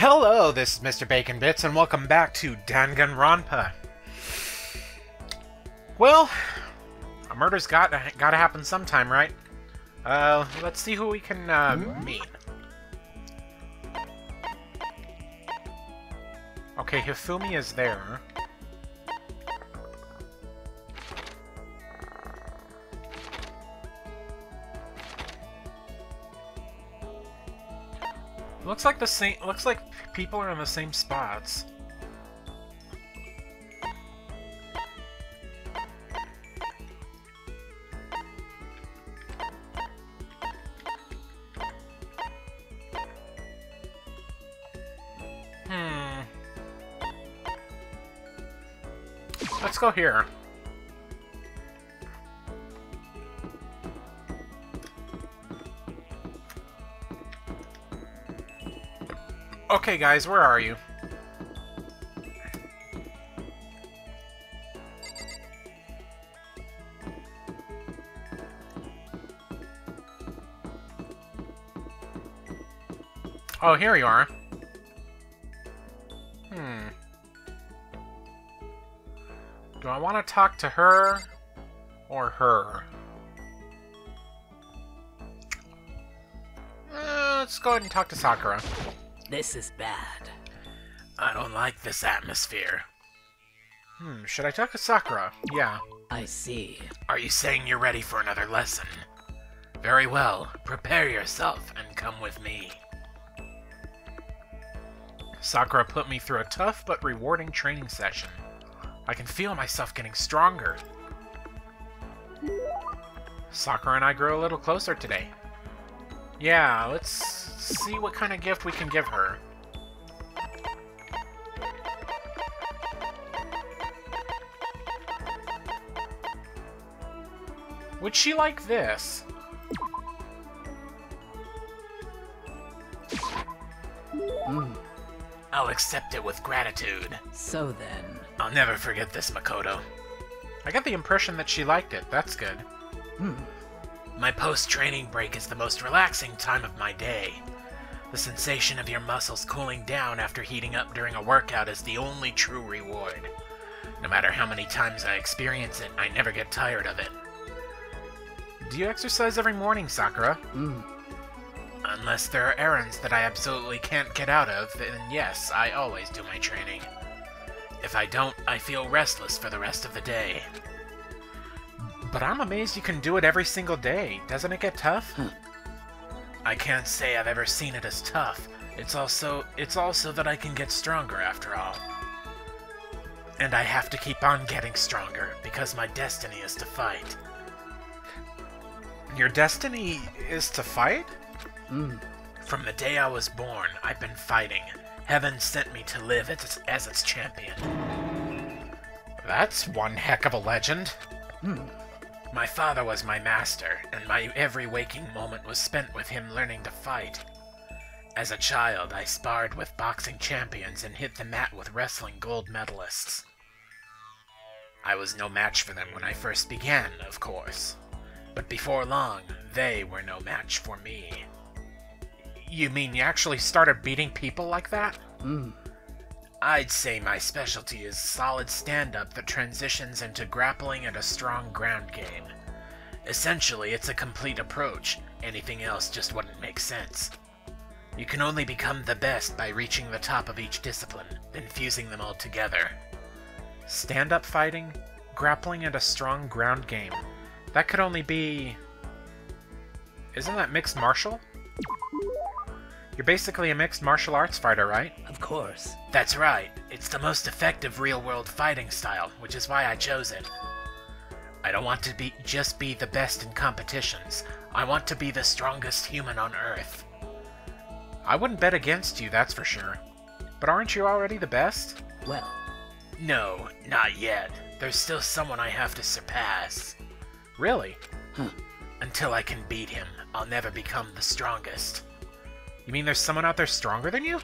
Hello, this is Mr. Bakon Bitz, and welcome back to Danganronpa. Well, a murder's got got to happen sometime, right? Uh, let's see who we can uh, meet. Okay, Hifumi is there. Looks like the same. Looks like people are in the same spots. Hmm. Let's go here. Okay, guys, where are you? Oh, here you are. Hmm. Do I want to talk to her or her? Uh, let's go ahead and talk to Sakura. This is bad. I don't like this atmosphere. Hmm, should I talk to Sakura? Yeah. I see. Are you saying you're ready for another lesson? Very well. Prepare yourself and come with me. Sakura put me through a tough but rewarding training session. I can feel myself getting stronger. Sakura and I grew a little closer today. Yeah, let's see what kind of gift we can give her. Would she like this? Mm. I'll accept it with gratitude. So then, I'll never forget this, Makoto. I got the impression that she liked it. That's good. hmm. My post-training break is the most relaxing time of my day. The sensation of your muscles cooling down after heating up during a workout is the only true reward. No matter how many times I experience it, I never get tired of it. Do you exercise every morning, Sakura? Mm. Unless there are errands that I absolutely can't get out of, then yes, I always do my training. If I don't, I feel restless for the rest of the day. But I'm amazed you can do it every single day. Doesn't it get tough? Huh. I can't say I've ever seen it as tough. It's also it's also that I can get stronger after all. And I have to keep on getting stronger because my destiny is to fight. Your destiny is to fight? Mm. From the day I was born, I've been fighting. Heaven sent me to live as its, as its champion. That's one heck of a legend. Hmm. My father was my master, and my every waking moment was spent with him learning to fight. As a child, I sparred with boxing champions and hit the mat with wrestling gold medalists. I was no match for them when I first began, of course. But before long, they were no match for me. You mean you actually started beating people like that? Mm. I'd say my specialty is solid stand up that transitions into grappling and a strong ground game. Essentially, it's a complete approach, anything else just wouldn't make sense. You can only become the best by reaching the top of each discipline, then fusing them all together. Stand up fighting, grappling, and a strong ground game. That could only be. Isn't that mixed martial? You're basically a mixed martial arts fighter, right? Of course. That's right. It's the most effective real-world fighting style, which is why I chose it. I don't want to be just be the best in competitions. I want to be the strongest human on Earth. I wouldn't bet against you, that's for sure. But aren't you already the best? Well, No, not yet. There's still someone I have to surpass. Really? Huh. Until I can beat him, I'll never become the strongest. You mean there's someone out there stronger than you?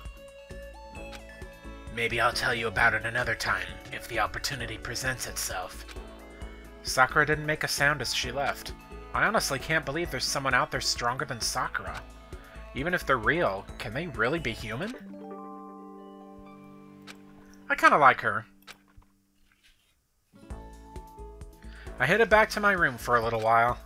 Maybe I'll tell you about it another time, if the opportunity presents itself. Sakura didn't make a sound as she left. I honestly can't believe there's someone out there stronger than Sakura. Even if they're real, can they really be human? I kind of like her. I headed back to my room for a little while.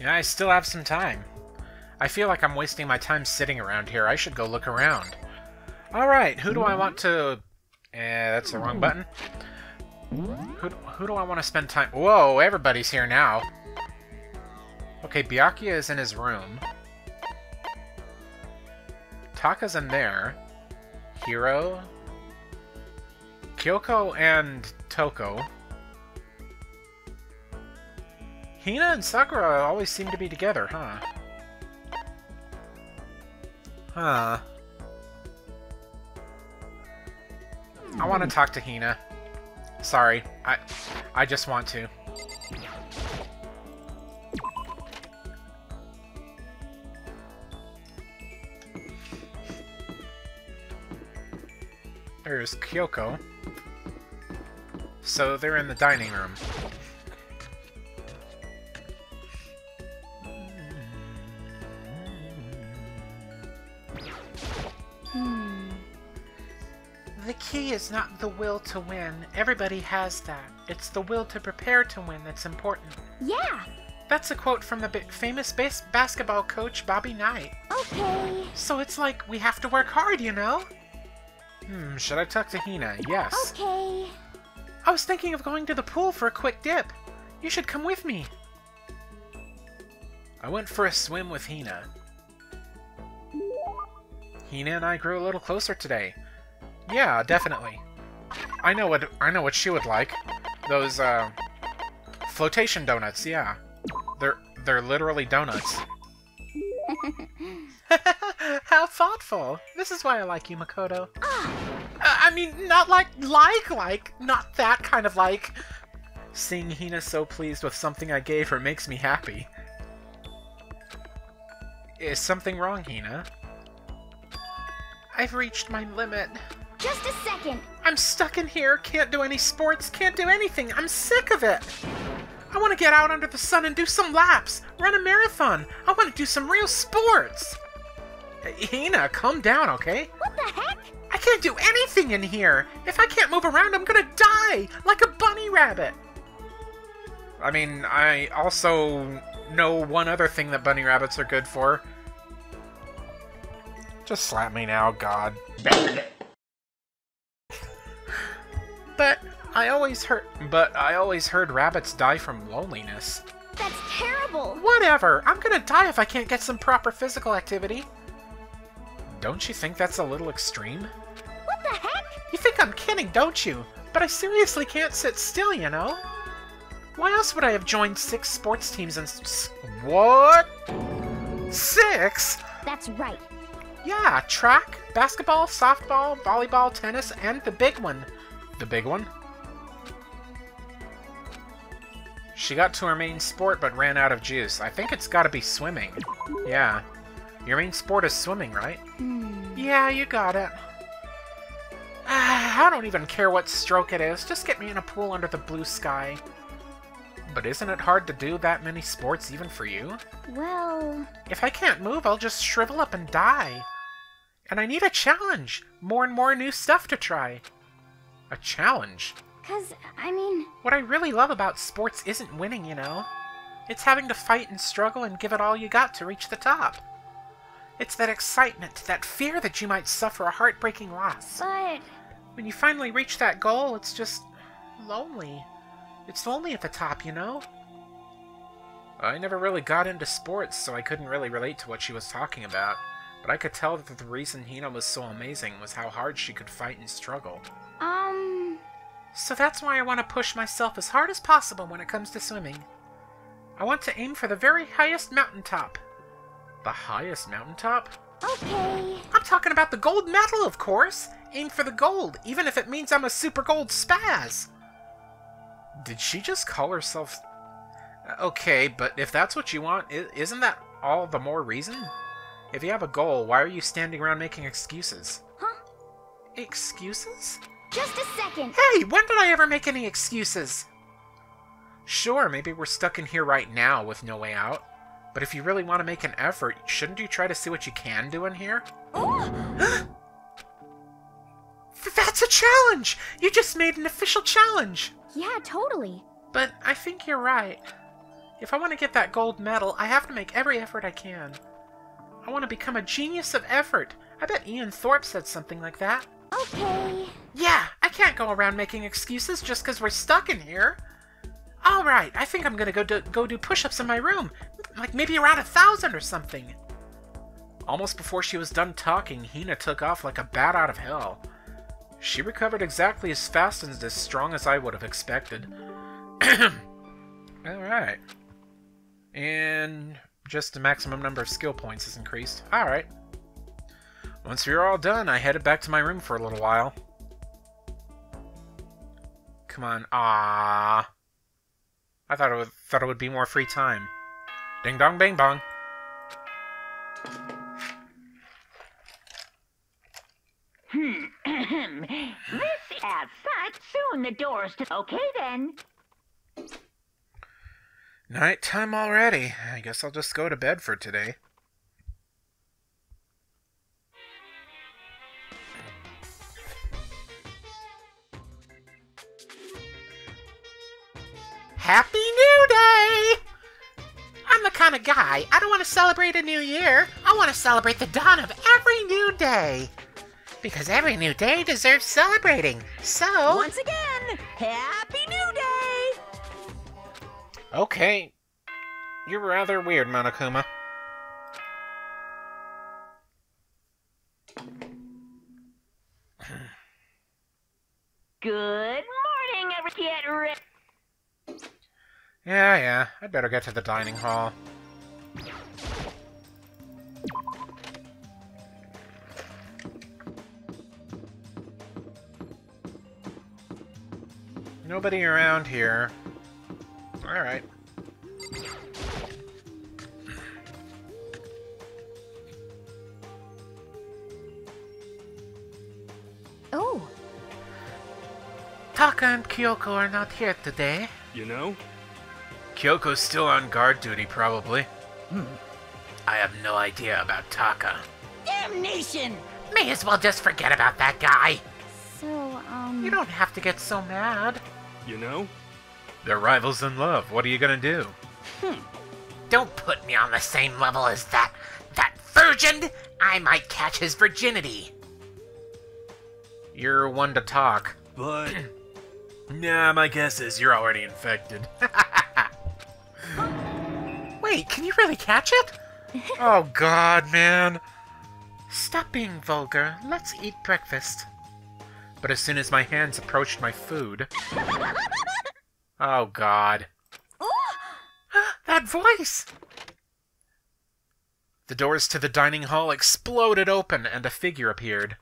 Yeah, I still have some time. I feel like I'm wasting my time sitting around here. I should go look around. Alright, who do I want to... Eh, that's the wrong button. Who, who do I want to spend time... Whoa, everybody's here now. Okay, Byakuya is in his room. Taka's in there. Hiro. Kyoko and Toko. Hina and Sakura always seem to be together, huh? Huh. I want to hmm. talk to Hina. Sorry, I I just want to. There's Kyoko. So they're in the dining room. Is not the will to win. Everybody has that. It's the will to prepare to win that's important. Yeah, That's a quote from the famous base- basketball coach Bobby Knight. okay. So it's like we have to work hard, you know? Hmm, should I talk to Hina? Yes. Okay. I was thinking of going to the pool for a quick dip. You should come with me. I went for a swim with Hina. Hina and I grew a little closer today. Yeah, definitely. I know what I know what she would like. Those uh flotation donuts, yeah. They're they're literally donuts. How thoughtful. This is why I like you, Makoto. Ah, Uh, I mean, not like, like, like, not that kind of like. Seeing Hina so pleased with something I gave her makes me happy. Is something wrong, Hina? I've reached my limit. Just a second. I'm stuck in here, can't do any sports, can't do anything. I'm sick of it. I want to get out under the sun and do some laps, run a marathon. I want to do some real sports. Hey, Hina, calm down, okay? What the heck? I can't do anything in here. If I can't move around, I'm gonna die like a bunny rabbit. I mean, I also know one other thing that bunny rabbits are good for. Just slap me now, God. But I always heard but I always heard rabbits die from loneliness. That's terrible. Whatever. I'm gonna die if I can't get some proper physical activity. Don't you think that's a little extreme? What the heck? You think I'm kidding, don't you? But I seriously can't sit still, you know? Why else would I have joined six sports teams and. S- what? Six? That's right. Yeah, track, basketball, softball, volleyball, tennis, and the big one. The big one? She got to her main sport but ran out of juice. I think it's gotta be swimming. Yeah. Your main sport is swimming, right? Hmm. Yeah, you got it. Ah, I don't even care what stroke it is. Just get me in a pool under the blue sky. But isn't it hard to do that many sports even for you? Well, If I can't move, I'll just shrivel up and die. And I need a challenge. More and more new stuff to try. A challenge? cause I mean, What I really love about sports isn't winning, you know. It's having to fight and struggle and give it all you got to reach the top. It's that excitement, that fear that you might suffer a heartbreaking loss. but When you finally reach that goal, it's just lonely. It's lonely at the top, you know? I never really got into sports, so I couldn't really relate to what she was talking about. But I could tell that the reason Hina was so amazing was how hard she could fight and struggle. So that's why I want to push myself as hard as possible when it comes to swimming. I want to aim for the very highest mountaintop. The highest mountaintop? okay. I'm talking about the gold medal, of course. Aim for the gold, even if it means I'm a super gold spaz. Did she just call herself? Okay, but if that's what you want, isn't that all the more reason? If you have a goal, why are you standing around making excuses? Huh? Excuses? Just a second. Hey, when did I ever make any excuses? Sure, maybe we're stuck in here right now with no way out. But if you really want to make an effort, shouldn't you try to see what you can do in here? Oh! Th- That's a challenge! You just made an official challenge! Yeah, totally. But I think you're right. If I want to get that gold medal, I have to make every effort I can. I want to become a genius of effort. I bet Ian Thorpe said something like that. Okay. Yeah, I can't go around making excuses just 'cause we're stuck in here. All right, I think I'm gonna go do, go do push-ups in my room, like maybe around a thousand or something. Almost before she was done talking, Hina took off like a bat out of hell. She recovered exactly as fast and as strong as I would have expected. All right, and just the maximum number of skill points is increased. All right. Once we were all done, I headed back to my room for a little while. Come on, ah. I thought it would thought it would be more free time. Ding dong, bang bong. Hmm. this is outside. Soon the doors to. Okay then. Night time already. I guess I'll just go to bed for today. Happy New Day! I'm the kind of guy, I don't want to celebrate a new year. I want to celebrate the dawn of every new day. Because every new day deserves celebrating. So. Once again, Happy New Day! Okay. You're rather weird, Monokuma. Good morning, every get ready. Yeah, yeah. I'd better get to the dining hall. Nobody around here. Alright. Oh, Taka and Kyoko are not here today. You know? Kyoko's still on guard duty, probably. I have no idea about Taka. Damnation! May as well just forget about that guy. so, um. You don't have to get so mad. You know? They're rivals in love. What are you gonna do? Hmm. Don't put me on the same level as that that virgin. I might catch his virginity. You're one to talk. But Nah, my guess is you're already infected. Wait, can you really catch it? oh god, man. Stop being vulgar. Let's eat breakfast. But as soon as my hands approached my food. oh god. that voice! The doors to the dining hall exploded open and a figure appeared.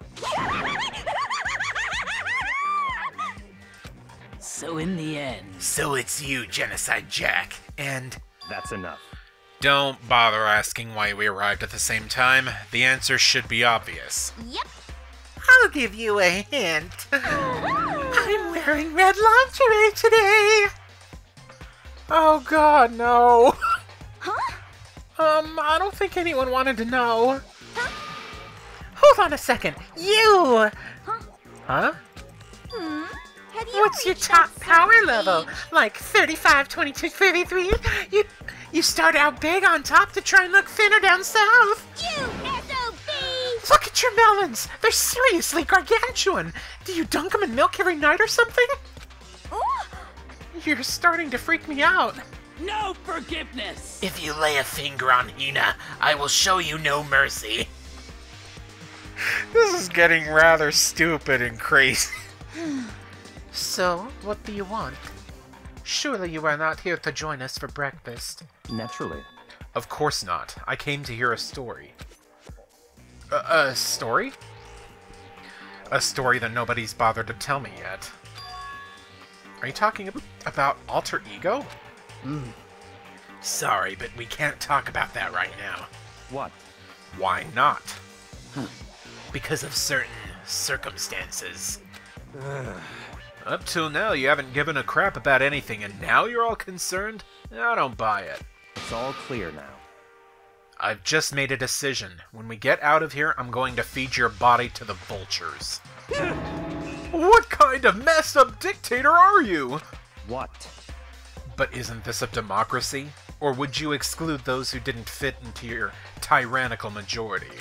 So in the end, So it's you, Genocide Jack. And that's enough. Don't bother asking why we arrived at the same time. The answer should be obvious. Yep. I'll give you a hint. I'm wearing red lingerie today. Oh god, no. Huh? Um, I don't think anyone wanted to know. Huh? Hold on a second. You! Huh? Huh? Hmm. Have you What's your top power level? Like 35, 22, 33? You you start out big on top to try and look thinner down south. You SOB! Look at your melons. They're seriously gargantuan. Do you dunk them in milk every night or something? Ooh. You're starting to freak me out. no forgiveness. If you lay a finger on Hina, I will show you no mercy. This is getting rather stupid and crazy. so, what do you want? Surely you are not here to join us for breakfast. Naturally. Of course not. I came to hear a story. A, a story? A story that nobody's bothered to tell me yet. Are you talking ab- about alter ego? Mm. Sorry, but we can't talk about that right now. What? Why not? Because of certain circumstances. Up till now, you haven't given a crap about anything, and now you're all concerned? I don't buy it. It's all clear now. I've just made a decision. When we get out of here, I'm going to feed your body to the vultures. what kind of messed up dictator are you? What? But isn't this a democracy? Or would you exclude those who didn't fit into your tyrannical majority?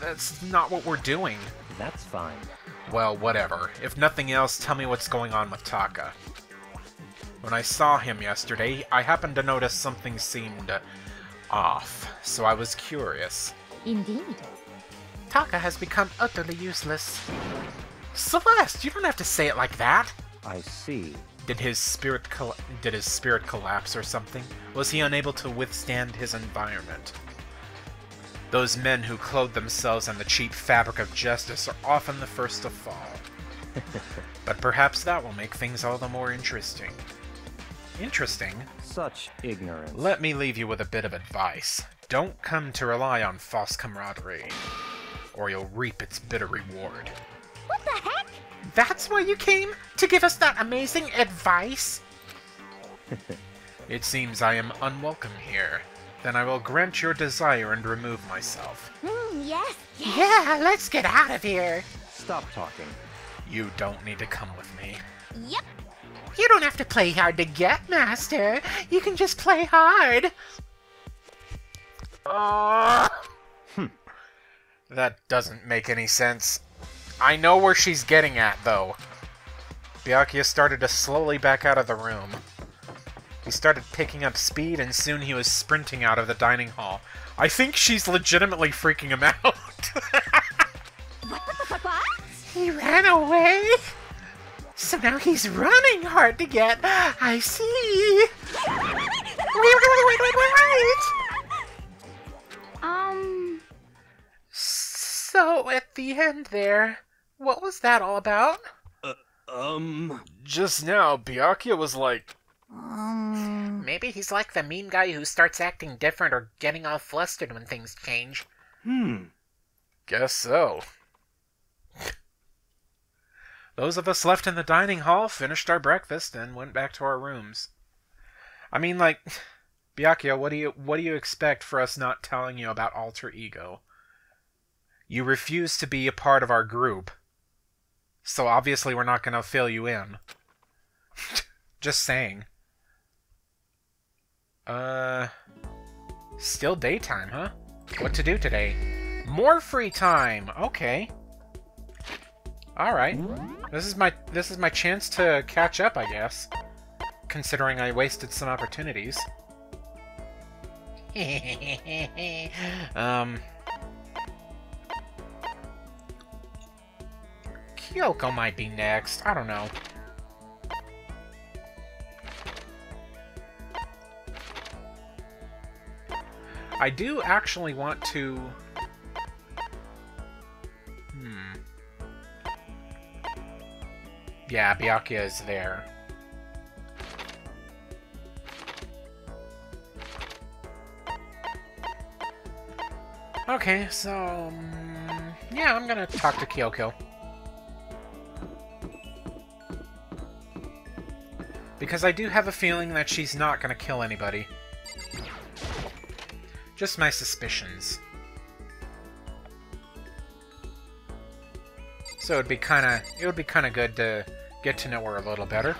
That's not what we're doing. That's fine. Well, whatever. If nothing else, tell me what's going on with Taka. When I saw him yesterday, I happened to notice something seemed off, so I was curious. Indeed. Taka has become utterly useless. Celeste, you don't have to say it like that. I see. Did his spirit coll- did his spirit collapse or something? Was he unable to withstand his environment? Those men who clothe themselves in the cheap fabric of justice are often the first to fall. but perhaps that will make things all the more interesting. Interesting? Such ignorance. Let me leave you with a bit of advice. Don't come to rely on false camaraderie, or you'll reap its bitter reward. What the heck? That's why you came? To give us that amazing advice? it seems I am unwelcome here. Then I will grant your desire and remove myself. Hmm, yes. yes. Yeah, let's get out of here. Stop talking. You don't need to come with me. Yep. You don't have to play hard to get, Master. You can just play hard. Uh, that doesn't make any sense. I know where she's getting at, though. Byakuya started to slowly back out of the room. He started picking up speed, and soon he was sprinting out of the dining hall. I think she's legitimately freaking him out. What, what, what, what? he ran away? So now he's running hard to get. I see. Wait, wait, wait, wait, wait, wait. Um, So at the end there, what was that all about? Um. Just now, Byakuya was like, um, maybe he's like the mean guy who starts acting different or getting all flustered when things change. Hmm. Guess so. Those of us left in the dining hall finished our breakfast and went back to our rooms. I mean, like, Byakuya, what do you what do you expect for us not telling you about alter ego? You refuse to be a part of our group, so obviously we're not going to fill you in. Just saying. Uh, still daytime, huh? What to do today? More free time. Okay. All right. This is my this is my chance to catch up, I guess. Considering I wasted some opportunities. um. Kyoko might be next. I don't know. I do actually want to. Hmm. Yeah, Byakuya is there. Okay, so... um, yeah, I'm gonna talk to Kyoko. Because I do have a feeling that she's not gonna kill anybody. Just my suspicions. So it'd be kind of it would be kind of good to get to know her a little better.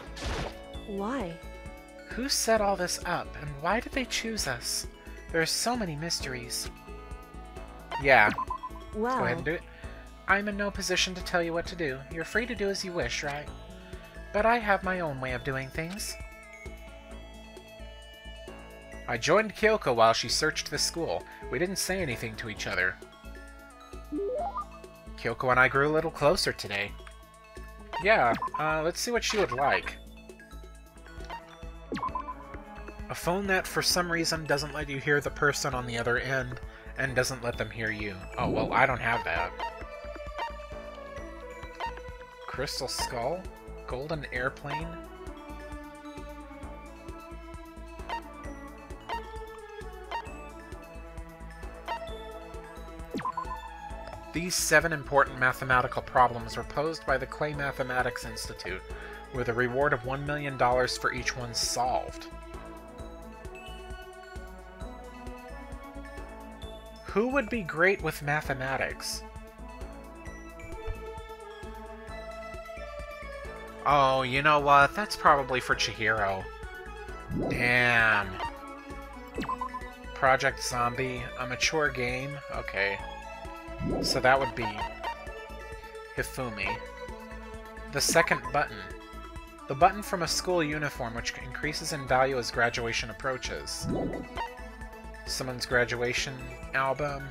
Why? Who set all this up, and why did they choose us? There are so many mysteries. Yeah, Well, go ahead and do it. I'm in no position to tell you what to do. You're free to do as you wish, right? But I have my own way of doing things. I joined Kyoko while she searched the school. We didn't say anything to each other. Kyoko and I grew a little closer today. Yeah, uh, let's see what she would like. A phone that for some reason doesn't let you hear the person on the other end and doesn't let them hear you. Oh, well, I don't have that. Crystal Skull? Golden Airplane? These seven important mathematical problems were posed by the Clay Mathematics Institute, with a reward of $1 million for each one solved. Who would be great with mathematics? Oh, you know what? That's probably for Chihiro. Damn. Project Zombie, a mature game? Okay. So that would be Hifumi. The second button. The button from a school uniform which increases in value as graduation approaches. Someone's graduation album.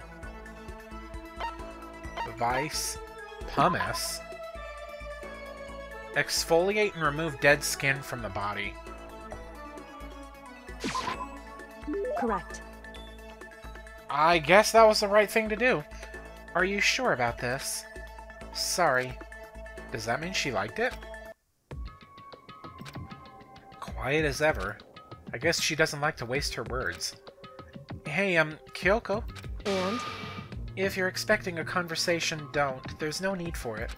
Vice. Pumice. Exfoliate and remove dead skin from the body. Correct. I guess that was the right thing to do. Are you sure about this? Sorry. Does that mean she liked it? Quiet as ever. I guess she doesn't like to waste her words. Hey, um, Kyoko, And? if you're expecting a conversation, don't. There's no need for it.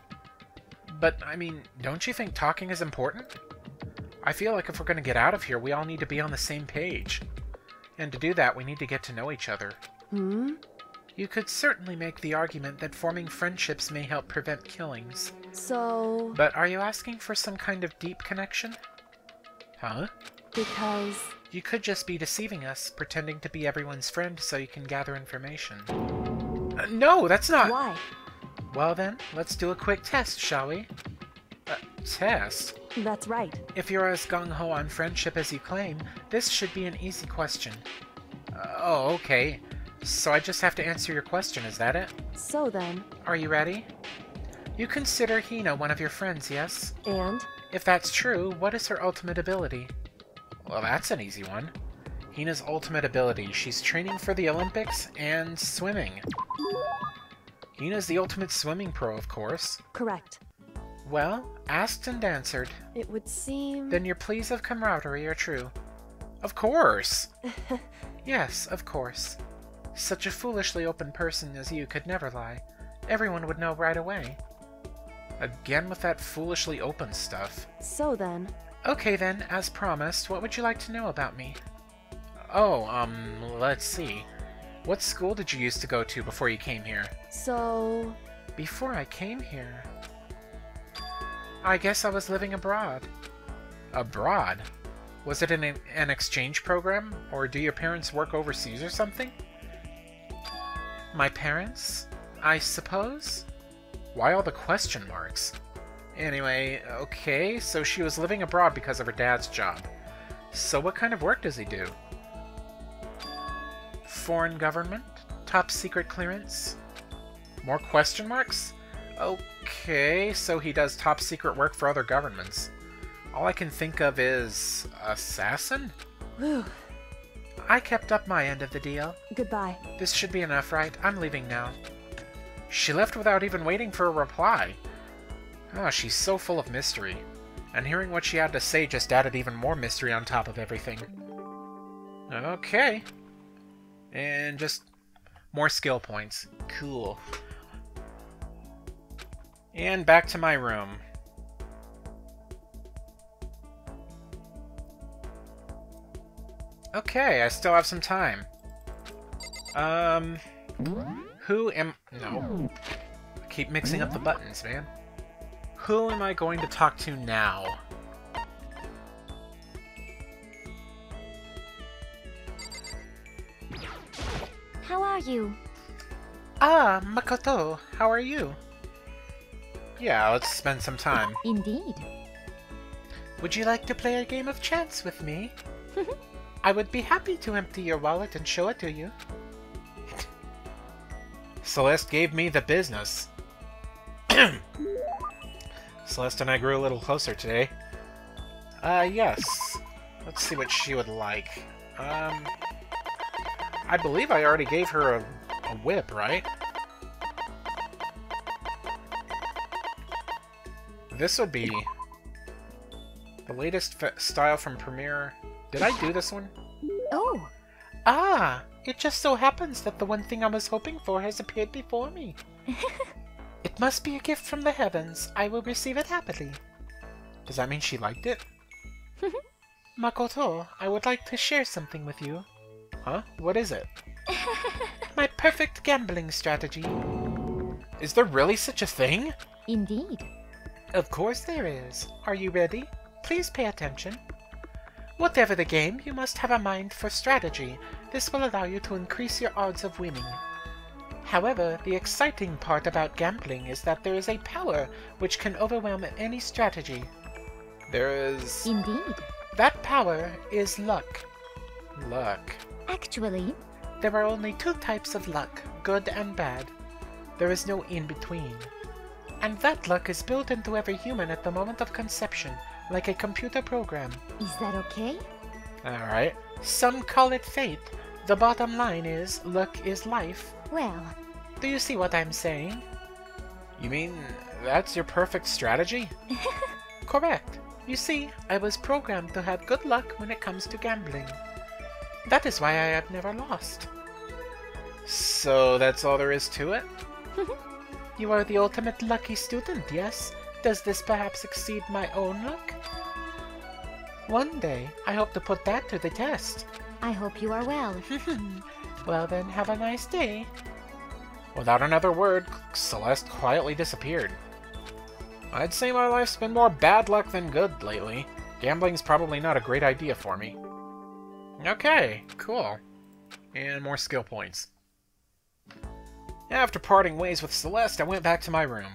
But, I mean, don't you think talking is important? I feel like if we're gonna get out of here, we all need to be on the same page. And to do that, we need to get to know each other. Hmm? You could certainly make the argument that forming friendships may help prevent killings. So. But are you asking for some kind of deep connection? Huh? Because. You could just be deceiving us, pretending to be everyone's friend so you can gather information. Uh, no, that's not. Why? Well then, let's do a quick test, shall we? Uh, test? That's right. If you're as gung ho on friendship as you claim, this should be an easy question. Uh, oh, okay. So I just have to answer your question, is that it? So then. Are you ready? You consider Hina one of your friends, yes? And? If that's true, what is her ultimate ability? Well, that's an easy one. Hina's ultimate ability. She's training for the Olympics and swimming. Hina's the ultimate swimming pro, of course. Correct. Well, asked and answered. It would seem. Then your pleas of camaraderie are true. Of course! yes, of course. Such a foolishly open person as you could never lie. Everyone would know right away. Again with that foolishly open stuff. So then. Okay then, as promised, what would you like to know about me? Oh, um, let's see. What school did you used to go to before you came here? So. Before I came here... I guess I was living abroad. Abroad? Was it an, an exchange program? Or do your parents work overseas or something? My parents? I suppose? Why all the question marks? Anyway, okay, so she was living abroad because of her dad's job. So what kind of work does he do? Foreign government? Top secret clearance? More question marks? Okay, so he does top secret work for other governments. All I can think of is... assassin? Whew. I kept up my end of the deal. Goodbye. This should be enough, right? I'm leaving now. She left without even waiting for a reply. Oh, she's so full of mystery. And hearing what she had to say just added even more mystery on top of everything. Okay. And just more skill points. Cool. And back to my room. Okay, I still have some time. Um, who am... No. I keep mixing up the buttons, man. Who am I going to talk to now? How are you? Ah, Makoto, how are you? Yeah, let's spend some time. Indeed. Would you like to play a game of chance with me? I would be happy to empty your wallet and show it to you. Celeste gave me the business. Celeste and I grew a little closer today. Uh, yes. Let's see what she would like. Um, I believe I already gave her a, a whip, right? This would be the latest style from Premiere. Did I do this one? Oh, Ah, it just so happens that the one thing I was hoping for has appeared before me. it must be a gift from the heavens. I will receive it happily. Does that mean she liked it? Makoto, I would like to share something with you. Huh? What is it? My perfect gambling strategy. Is there really such a thing? Indeed. Of course there is. Are you ready? Please pay attention. Whatever the game, you must have a mind for strategy. This will allow you to increase your odds of winning. However, the exciting part about gambling is that there is a power which can overwhelm any strategy. There is... Indeed. That power is luck. Luck. Actually, There are only two types of luck, good and bad. There is no in between. And that luck is built into every human at the moment of conception, like a computer program. is that okay? Alright. Some call it fate. The bottom line is, luck is life. Well, Do you see what I'm saying? You mean that's your perfect strategy? Correct. You see, I was programmed to have good luck when it comes to gambling. That is why I have never lost. So that's all there is to it? you are the ultimate lucky student, yes? Does this perhaps exceed my own luck? One day, I hope to put that to the test. I hope you are well. well then, have a nice day. Without another word, Celeste quietly disappeared. I'd say my life's been more bad luck than good lately. Gambling's probably not a great idea for me. Okay, cool. And more skill points. After parting ways with Celeste, I went back to my room.